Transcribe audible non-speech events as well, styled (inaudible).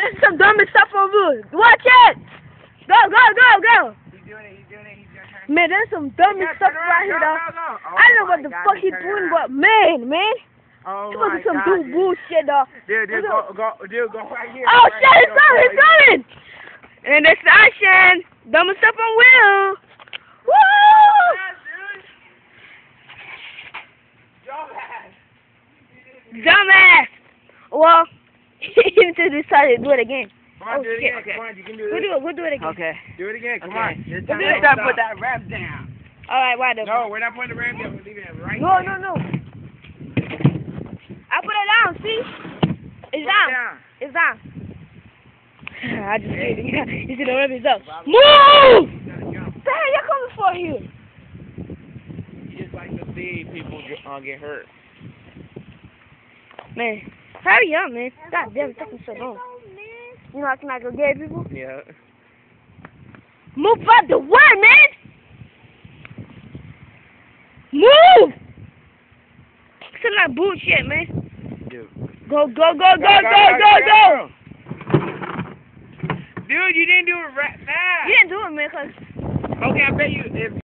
There's some dumb stuff on you. Watch it. Go, go, go, go. He's doing it. He's doing it. He's doing it. Man, there's some dumb stuff right here, though. go, go. Oh I don't know oh what the God, fuck he's doing, but man, man. Oh my must some dude bullshit, though. Dude, dude, go, go, dude, go right here. Oh, right shit, here, it's coming, it's coming. And it's action. Dumb stuff on wheel. Woo! here. Dumbass. Well, (laughs) he just decided to do it again. Come on, Oh, do it shit, again. okay. Come on, you can do We'll do it. We'll do it again. Okay. Do it again. Come Okay. on. It's We'll time do to it. stop. Stop, put that rap down. All right, why the? No, we're not putting the ram down. We're leaving it right No, there. no, no. I put it down. See? It's Put it down. down. It's down. (sighs) I just did it. (laughs) You see the rub up. Move! You gotta. The hell you coming for here? You just like to see people get, uh, get hurt. Man, hurry up, man. God damn, it's taking so long. You know I cannot go get people? Yeah. Move out the way, man! Move! Some not bullshit, man. Dude. Go, go, go, go, go, go, go! Dude, you didn't do it right fast. You didn't do it, man, cause Okay, I bet you if